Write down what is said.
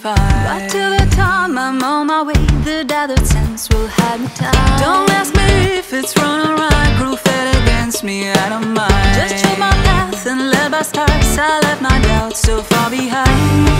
fine Right to the time I'm on my way The desert sense will hide me tight Don't ask me if it's wrong or right Groove it against me, I don't mind. Just choose my path and led by stars I left my doubts so far behind.